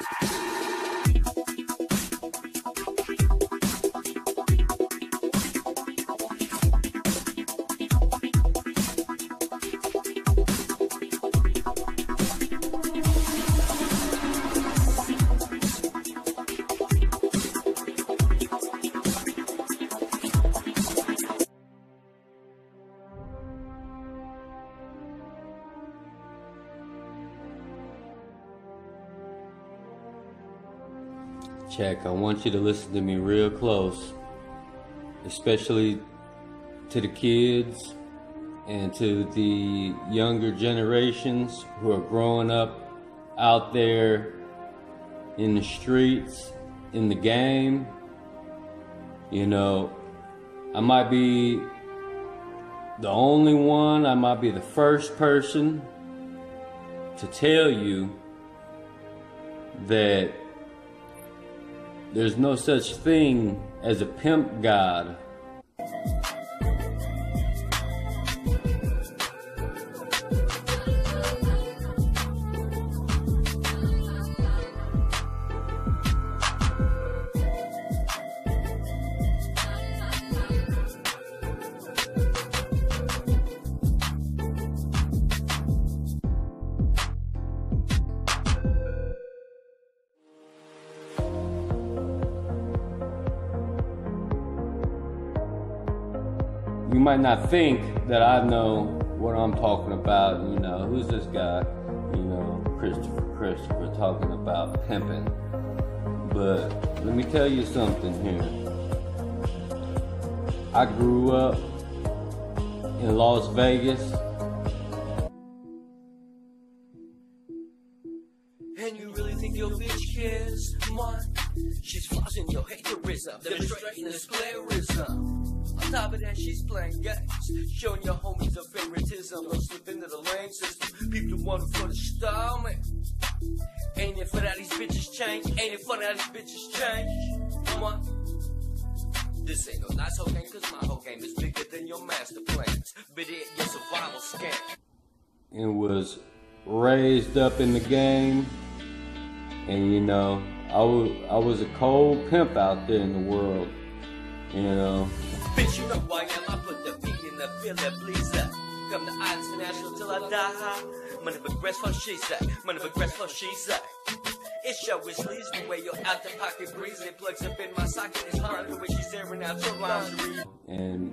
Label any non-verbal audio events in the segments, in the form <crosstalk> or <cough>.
Yeah. I want you to listen to me real close, especially to the kids and to the younger generations who are growing up out there in the streets, in the game. You know, I might be the only one, I might be the first person to tell you that there's no such thing as a pimp god. You might not think that I know what I'm talking about. You know, who's this guy? You know, Christopher Christopher talking about pimping. But let me tell you something here. I grew up in Las Vegas. Was raised up in the game. And you know, I was I was a cold pimp out there in the world. You know, Bitch, you know who I am. I put the beat in the feel that bleeds up. Uh. Come to International till I die. Money progress for she say. Uh. Money progress for she say. Uh. It sure is leads the way your out the pocket breeze. It plugs up in my socket. It's hard the way she's airing out your lingerie. and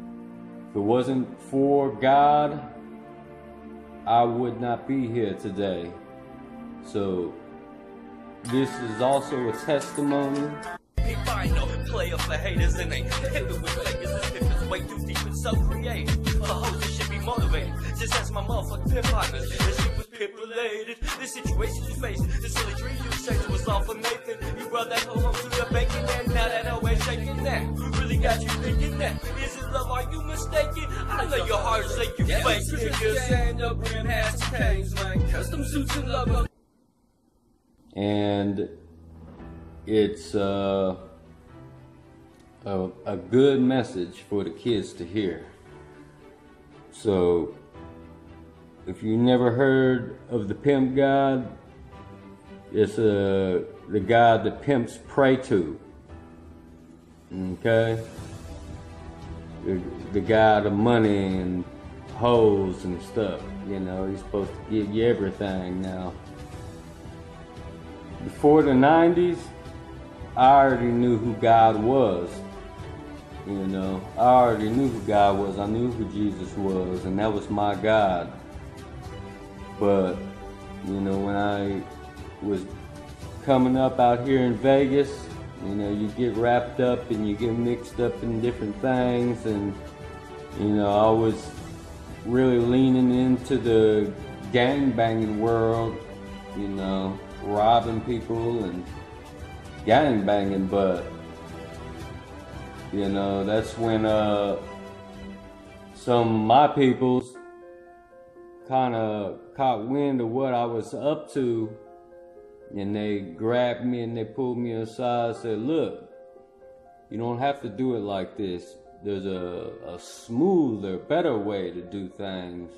if it wasn't for God, I would not be here today. So this is also a testimony player for haters and with. This pimp is way too deep and so creative. Should be motivated. Just ask my motherfucking partners. This shit was related. The situation you the silly dream you chased was all for Nathan. You brought that home to the bacon and now that shaking that. Really got you thinking that. Is it love? Are you mistaken? I know your heart's like you fake niggas. And no brim has changed, man. Custom suits and logo. and it's uh, a, a good message for the kids to hear. So, if you never heard of the pimp god, it's uh, the god that pimps pray to. Okay? The, the god of money and hoes and stuff. You know, he's supposed to give you everything now before the 90s, I already knew who God was. You know, I already knew who God was. I knew who Jesus was, and that was my God. But, you know, when I was coming up out here in Vegas, you know, you get wrapped up and you get mixed up in different things, and, you know, I was really leaning into the gang banging world, you know, robbing people and gang banging, but you know, that's when uh some of my peoples kind of caught wind of what I was up to and they grabbed me and they pulled me aside and said, Look, you don't have to do it like this. There's a, a smoother, better way to do things.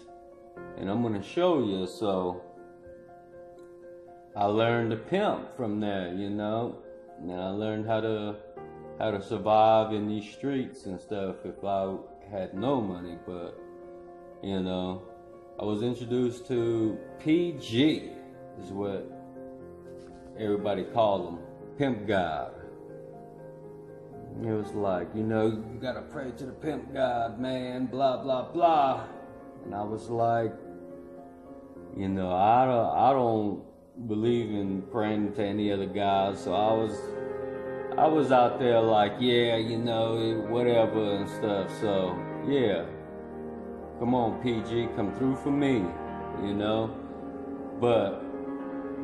And I'm going to show you. So I learned to pimp from there, you know. And I learned how to how to survive in these streets and stuff if I had no money, but you know, I was introduced to PG is what everybody called him, pimp god. It was like, you know, you gotta pray to the pimp god, man, blah blah blah. And I was like, you know, I don't, I don't believe in praying to any other gods, so I was, I was out there like, yeah, you know, whatever and stuff. So yeah, come on, PG, come through for me, you know. But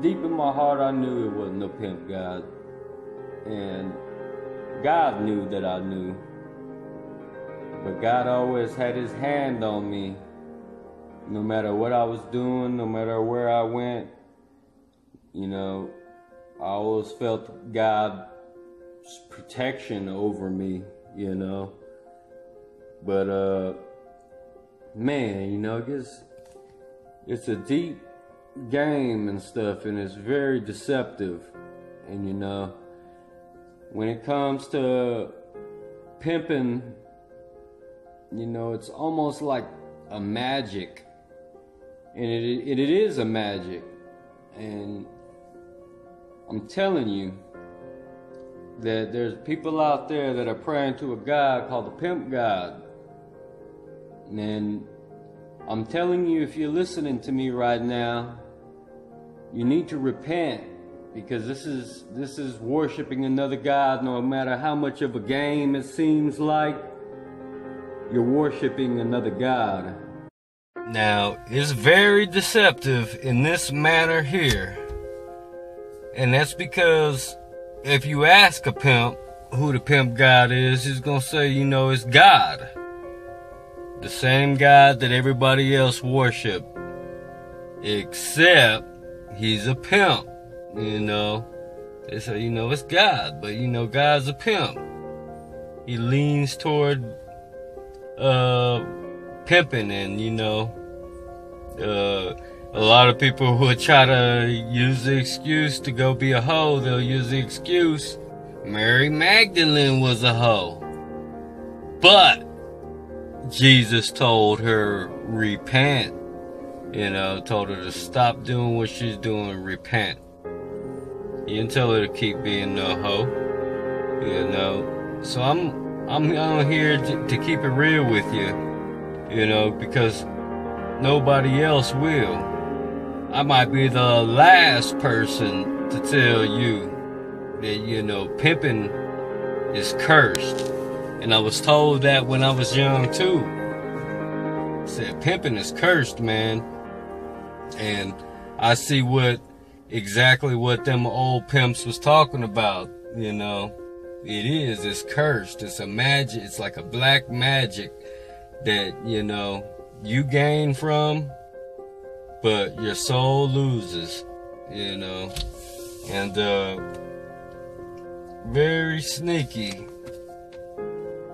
deep in my heart, I knew it wasn't no pimp god, and God knew that I knew. But God always had His hand on me no matter what I was doing, no matter where I went, you know, I always felt God's protection over me, you know. But uh man, you know, it's it's a deep game and stuff and it's very deceptive. And you know, when it comes to pimping, you know, it's almost like a magic and it, it, it is a magic. And I'm telling you that there's people out there that are praying to a God called the Pimp God. And I'm telling you, if you're listening to me right now, you need to repent because this is this is worshiping another god no matter how much of a game it seems like you're worshiping another god now, it's very deceptive in this manner here. And that's because if you ask a pimp who the pimp God is, he's to say, you know, it's God. The same God that everybody else worship. Except he's a pimp, you know. They say, you know, it's God, but you know, God's a pimp. He leans toward uh pimping and you know uh, a lot of people who try to use the excuse to go be a hoe they'll use the excuse mary magdalene was a hoe but jesus told her repent you know told her to stop doing what she's doing repent you didn't tell her to keep being no hoe you know so i'm i'm, I'm here to, to keep it real with you you know, because nobody else will. I might be the last person to tell you that, you know, pimping is cursed. And I was told that when I was young too. I said pimping is cursed, man. And I see what exactly what them old pimps was talking about, you know. It is, it's cursed. It's a magic, it's like a black magic that, you know, you gain from, but your soul loses, you know. And, uh, very sneaky.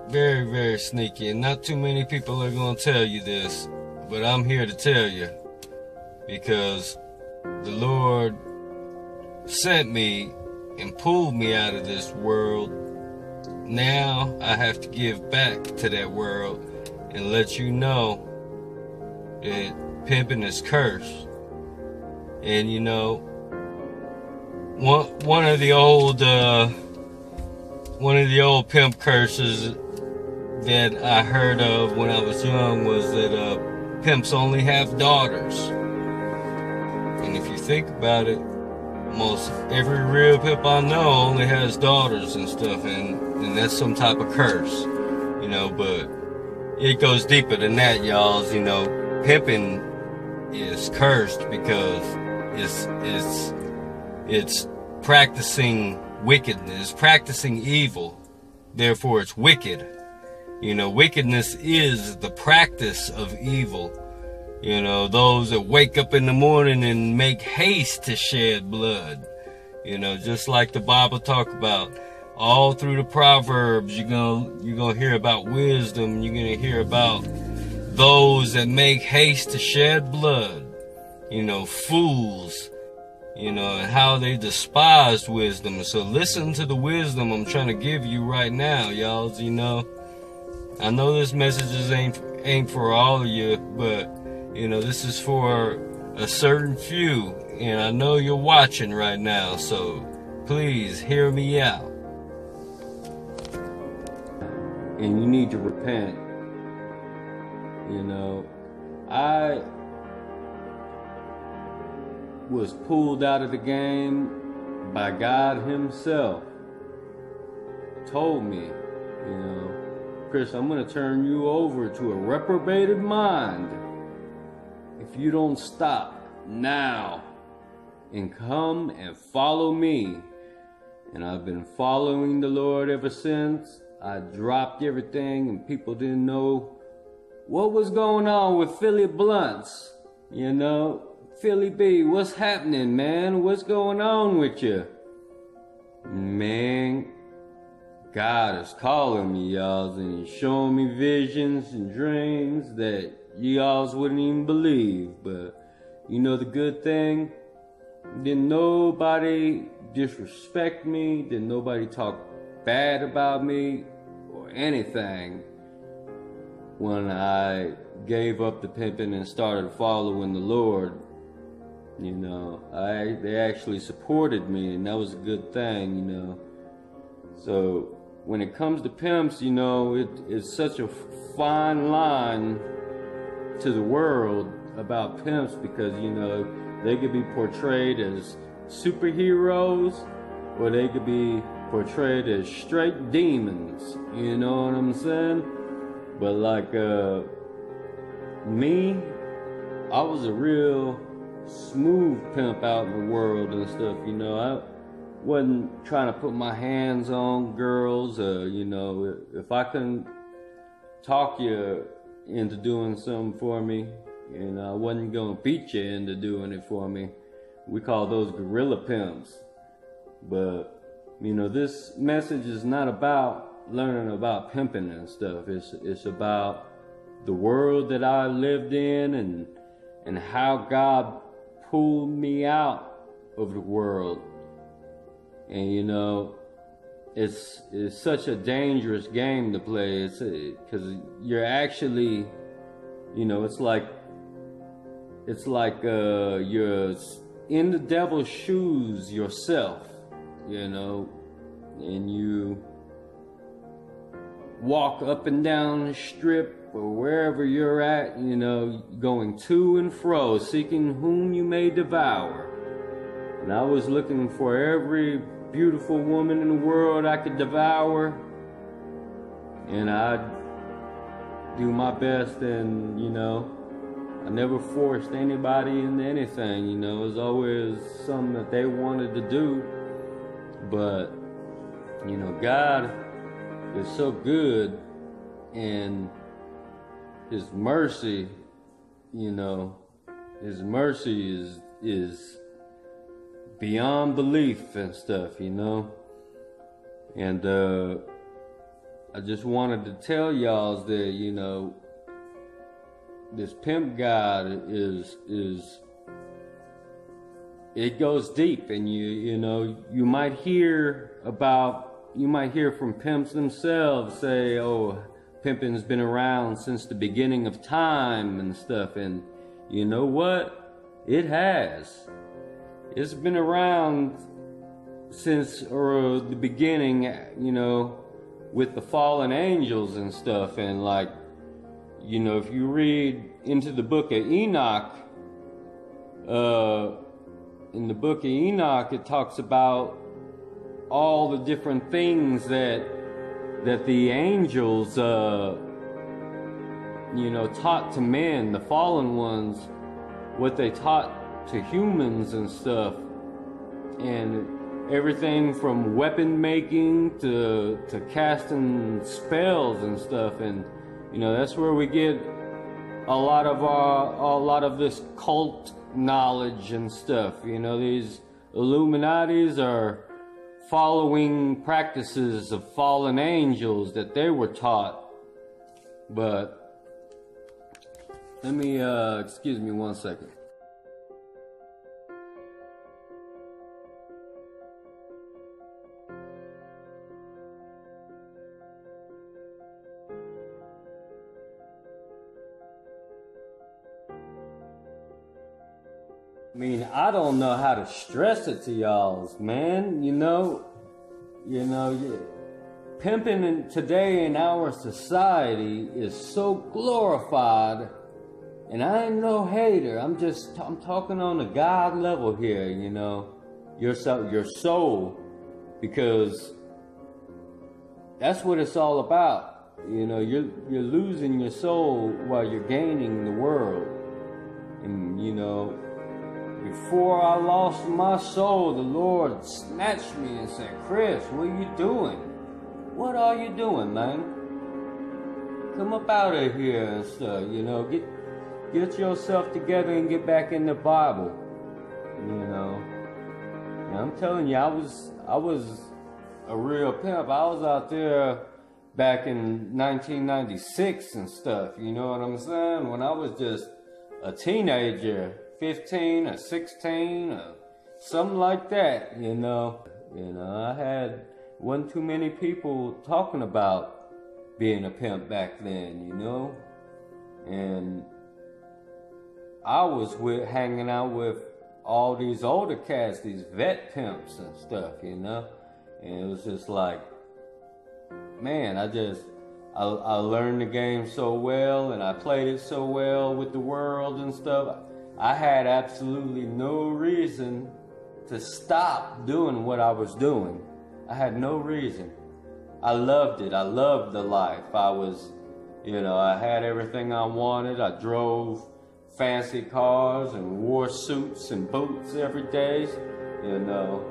Very, very sneaky. And not too many people are to tell you this, but I'm here to tell you because the Lord sent me and pulled me out of this world. Now I have to give back to that world and let you know that pimping is cursed. And you know, one one of the old uh, one of the old pimp curses that I heard of when I was young was that uh, pimps only have daughters. Think about it, most every real pimp I know only has daughters and stuff, and, and that's some type of curse, you know. But it goes deeper than that, y'all. You know, pimping is cursed because it's it's it's practicing wickedness, practicing evil. Therefore, it's wicked. You know, wickedness is the practice of evil. You know, those that wake up in the morning and make haste to shed blood. You know, just like the Bible talk about all through the proverbs you're gonna you're gonna hear about wisdom you're gonna hear about those that make haste to shed blood you know fools you know, and how they despised wisdom. So listen to the wisdom I'm trying to give you right now, y'all. You know, I know this message is ain't ain't for all of you, but you know, this is for a certain few, and I know you're watching right now. So please hear me out. And you need to repent. You know, I was pulled out of the game by God Himself. Told me, you know, Chris, I'm going to turn you over to a reprobated mind if you don't stop now and come and follow me. And I've been following the Lord ever since. I dropped everything and people didn't know what was going on with Philly Blunts, you know. Philly B, what's happening, man? What's going on with you? Man, God is calling me, y'all, and He's showing me visions and dreams that y'all wouldn't even believe. But you know the good thing? Didn't nobody disrespect me, didn't nobody talk bad about me or anything when I gave up the pimping and started following the Lord you know, I they actually supported me, and that was a good thing. You know, so when it comes to pimps, you know, it, it's such a fine line to the world about pimps because you know they could be portrayed as superheroes, or they could be portrayed as straight demons. You know what I'm saying? But like uh, me, I was a real smooth pimp out in the world and stuff, you know. I wasn't trying to put my hands on girls, uh, you know. If I couldn't talk you into doing something for me, and I wasn't gonna beat you into doing it for me, we call those gorilla pimps. But you know, this message is not about learning about pimping and stuff. It's it's about the world that I lived in and and how God pulled me out of the world. And you know, it's it's such a dangerous game to play. It's because you're actually, you know, it's like it's like uh, you're in the devil's shoes yourself, you know, and you walk up and down the strip or wherever you're at, you know, going to and fro, seeking whom you may devour. And I was looking for every beautiful woman in the world I could devour. And I'd do my best and, you know, I never forced anybody into anything, you know. It was always something that they wanted to do. But, you know, God is so good and his mercy, you know, his mercy is is beyond belief and stuff, you know. And uh, I just wanted to tell y'all that you know this pimp God is is it goes deep, and you you know you might hear about you might hear from pimps themselves say, oh pimping's been around since the beginning of time and stuff. And you know what? It has. It's been around since or the beginning, you know, with the fallen angels and stuff. And like, you know, if you read into the book of Enoch, uh, in the book of Enoch, it talks about all the different things that that the angels, uh, you know, taught to men, the fallen ones, what they taught to humans and stuff, and everything from weapon making to to casting spells and stuff, and you know that's where we get a lot of our a lot of this cult knowledge and stuff. You know, these Illuminati's are following practices of fallen angels that they were taught. But let me, uh, excuse me one second. I mean, I don't know how to stress it to y'all, man. You know, you know, pimping in, today in our society is so glorified, and I ain't no hater. I'm just I'm talking on a God level here. You know, your your soul, because that's what it's all about. You know, you're you're losing your soul while you're gaining the world, and you know before I lost my soul, the Lord snatched me and said, Chris, what are you doing? What are you doing, man? Come up out of here and stuff, you know, get get yourself together and get back in the Bible. You know. And I'm telling you, I was I was a real pimp. I was out there back in 1996 and stuff, you know what I'm saying? When I was just a teenager 15 or 16 or something like that, you know. You know, I had one too many people talking about being a pimp back then, you know. And I was with hanging out with all these older cats, these vet pimps and stuff, you know. And it was just like, man, I just I, I learned the game so well and I played it so well with the world and stuff. I had absolutely no reason to stop doing what I was doing. I had no reason. I loved it. I loved the life. I was, you know, I had everything I wanted. I drove fancy cars and wore suits and boots every day, you know,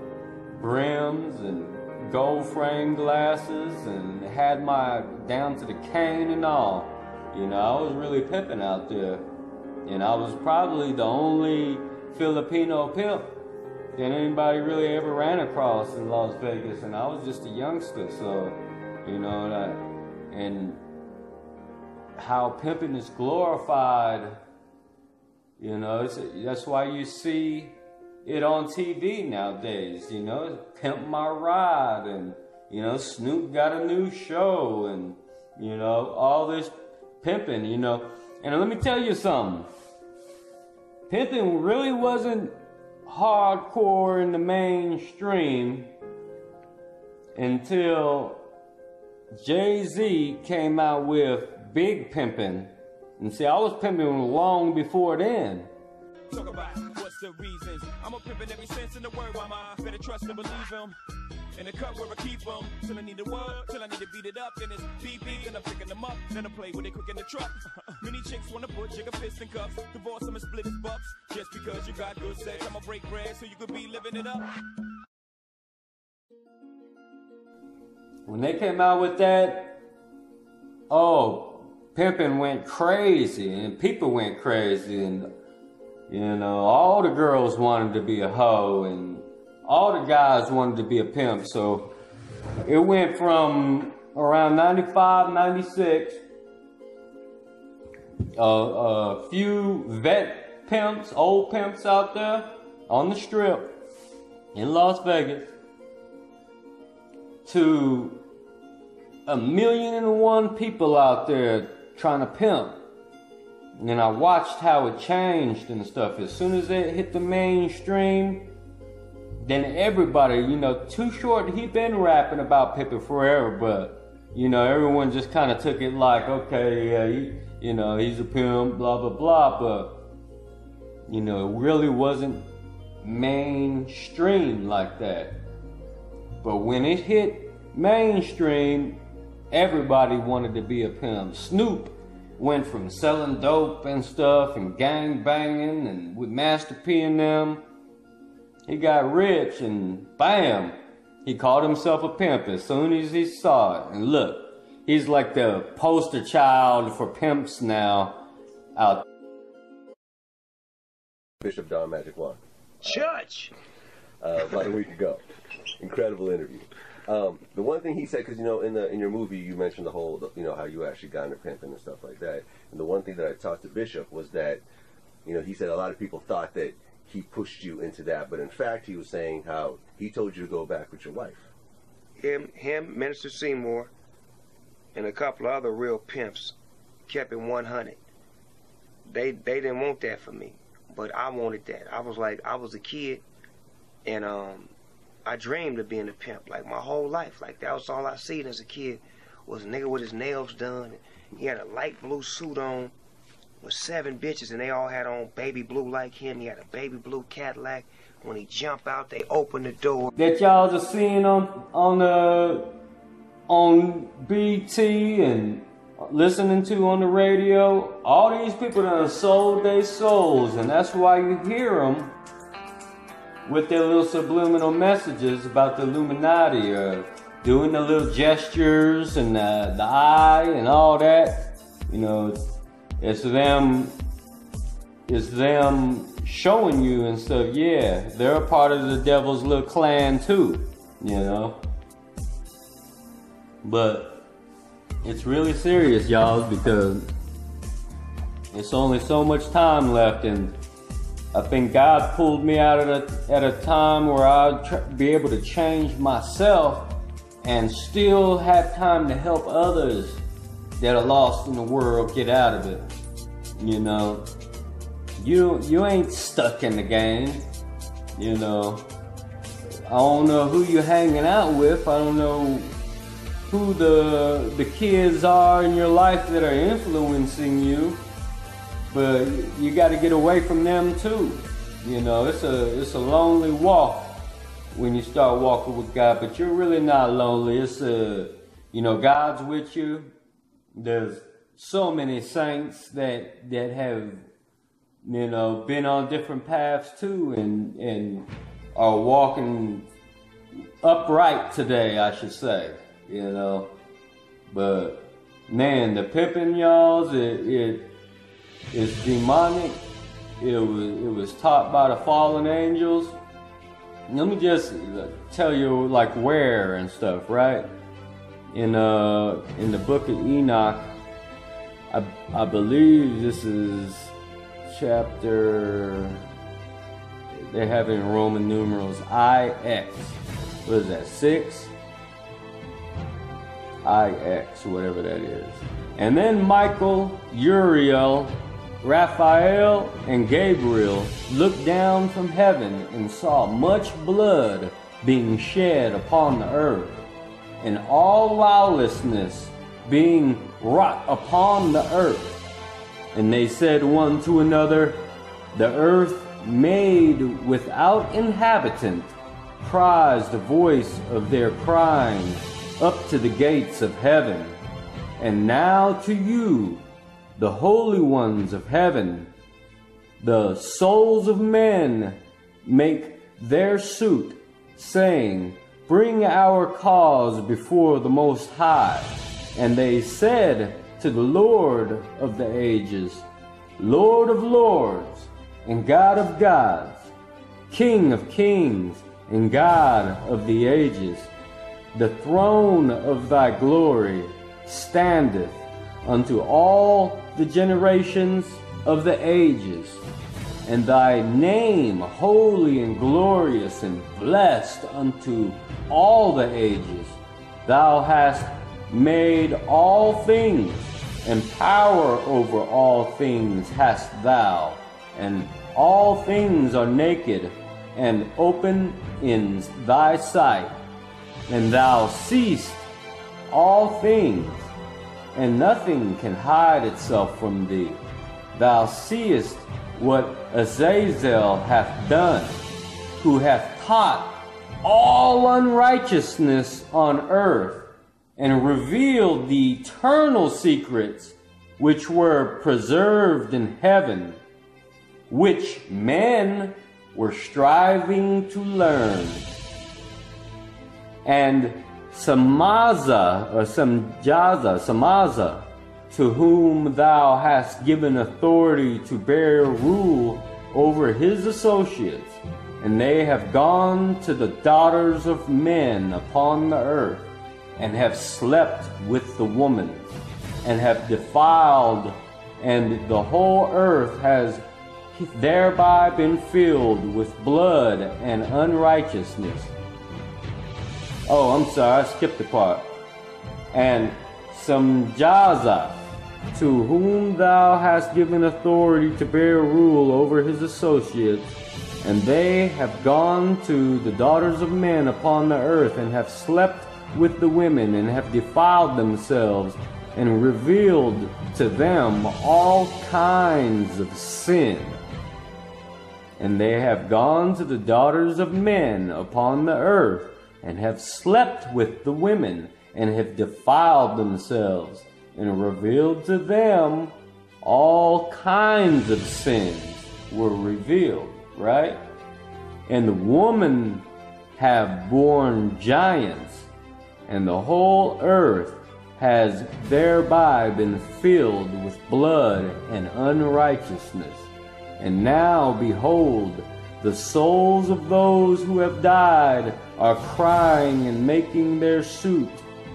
brims and gold frame glasses and had my down to the cane and all. You know, I was really pimping out there. And I was probably the only Filipino pimp that anybody really ever ran across in Las Vegas. And I was just a youngster, so, you know, I, and how pimping is glorified, you know, that's why you see it on TV nowadays, you know, Pimp My Ride, and, you know, Snoop got a new show, and, you know, all this pimping, you know. And let me tell you something. Pimping really wasn't hardcore in the mainstream until Jay Z came out with Big Pimpin'. And see, I was pimping long before then. Talk about what's the reasons. I'm a every sense in the word, mama. Better trust and believe him in the cup where I keep them. Till I need the word, till I need to beat it up. Then it's beep beep, then I'm picking them up. Then I play with it quick in the truck. <laughs> Many chicks wanna put Jigga fist in cuffs. Divorce them and split his bucks. Just because you got good sex, I'ma break bread so you could be living it up. When they came out with that, oh, pimping went crazy and people went crazy and you know all the girls wanted to be a hoe and all the guys wanted to be a pimp. So it went from around 95, 96, uh, a few vet pimps, old pimps out there on the strip in Las Vegas to a million and one people out there trying to pimp. And I watched how it changed and stuff. As soon as it hit the mainstream, then everybody, you know, Too Short, he been rapping about Pippin forever, but you know, everyone just kind of took it like, okay, yeah, he, you know, he's a pimp, blah blah blah, but you know, it really wasn't mainstream like that. But when it hit mainstream, everybody wanted to be a pimp. Snoop went from selling dope and stuff and gang banging and with Master P and them he got rich and bam, he called himself a pimp as soon as he saw it. And look, he's like the poster child for pimps now out. Bishop Don Magic Juan. Church! Uh, about a week ago. Incredible interview. Um, the one thing he said, because you know, in the in your movie, you mentioned the whole, you know, how you actually got into pimping and stuff like that. And the one thing that I talked to Bishop was that, you know, he said a lot of people thought that he pushed you into that. But in fact, he was saying how he told you to go back with your wife. Him, him, Minister Seymour, and a couple of other real pimps kept it 100. They they didn't want that for me. but I wanted that. I was like, I was a kid, and um, I dreamed of being a pimp like my whole life. Like that was all I seen as a kid was a nigga with his nails done. He had a light blue suit on with seven bitches, and they all had on baby blue like him. He had a baby blue Cadillac. When he jump out, they open the door. That y'all just seeing on uh, on the on BET and listening to on the radio. All these people that have sold their souls, and that's why you hear them with their little subliminal messages about the Illuminati or doing the little gestures and the, the eye and all that. You know, it's them. It's them showing you and stuff. Yeah, they're a part of the devil's little clan too. You know, but it's really serious, y'all, because it's only so much time left, and I think God pulled me out at a, at a time where I'd tr- be able to change myself and still have time to help others that are lost in the world get out of it. You know, you you ain't stuck in the game. You know, I don't know who you're hanging out with. I don't know who the the kids are in your life that are influencing you, but you got to get away from them too. You know, it's a it's a lonely walk when you start walking with God, but you're really not lonely. It's a you know God's with you. There's so many saints that that have you know been on different paths too, and and are walking upright today, I should say you know. But man, the pimping y'all's it, it it's demonic. It was it was taught by the fallen angels. Let me just tell you like where and stuff, right? In uh in the book of Enoch, I I believe this is chapter they have in Roman numerals IX. What is that? Six? IX, whatever that is. And then Michael, Uriel, Raphael, and Gabriel looked down from heaven and saw much blood being shed upon the earth, and all lawlessness being wrought upon the earth. And they said one to another, The earth made without inhabitant cries the voice of their crying up to the gates of heaven. And now to you, the holy ones of heaven, the souls of men make their suit, saying, Bring our cause before the Most High. And they said to the Lord of the ages, Lord of lords, and God of gods, King of kings, and God of the ages, the throne of thy glory standeth unto all the generations of the ages, and thy name holy and glorious and blessed unto all the ages. Thou hast made all things, and power over all things hast thou, and all things are naked and open in thy sight. And thou seest all things, and nothing can hide itself from thee. Thou seest what Azazel hath done, who hath taught all unrighteousness on earth, and revealed the eternal secrets which were preserved in heaven, which men were striving to learn. And Samaza or Samjaza, Samaza, to whom thou hast given authority to bear rule over his associates, and they have gone to the daughters of men upon the earth, and have slept with the woman, and have defiled, and the whole earth has thereby been filled with blood and unrighteousness Oh, I'm sorry, I skipped the part. And Samjaza, to whom thou hast given authority to bear rule over his associates, and they have gone to the daughters of men upon the earth, and have slept with the women, and have defiled themselves, and revealed to them all kinds of sin. And they have gone to the daughters of men upon the earth, and have slept with the women, and have defiled themselves, and revealed to them all kinds of sins were revealed, right? And the woman have borne giants, and the whole earth has thereby been filled with blood and unrighteousness. And now, behold, the souls of those who have died are crying and making their suit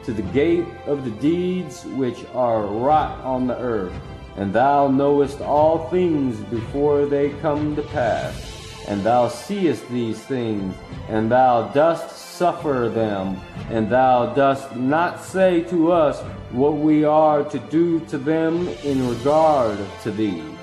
to the gate of the deeds which are wrought on the earth. And thou knowest all things before they come to pass. And thou seest these things, and thou dost suffer them, and thou dost not say to us what we are to do to them in regard to these.